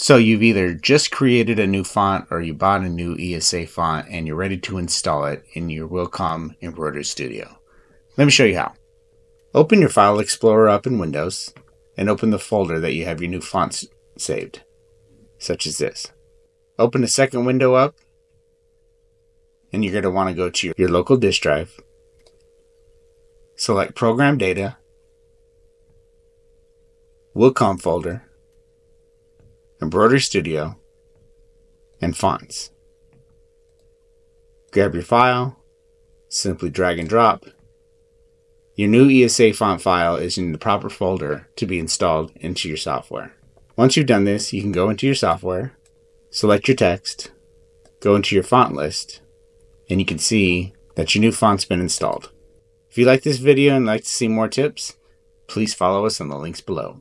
So you've either just created a new font or you bought a new ESA font and you're ready to install it in your Wilcom Embroidery Studio. Let me show you how. Open your File Explorer up in Windows and open the folder that you have your new fonts saved, such as this. Open a second window up and you're going to want to go to your local disk drive. Select Program Data, Wilcom folder, Embroidery Studio, and Fonts. Grab your file, simply drag and drop. Your new ESA font file is in the proper folder to be installed into your software. Once you've done this, you can go into your software, select your text, go into your font list, and you can see that your new font's been installed. If you like this video and like to see more tips, please follow us on the links below.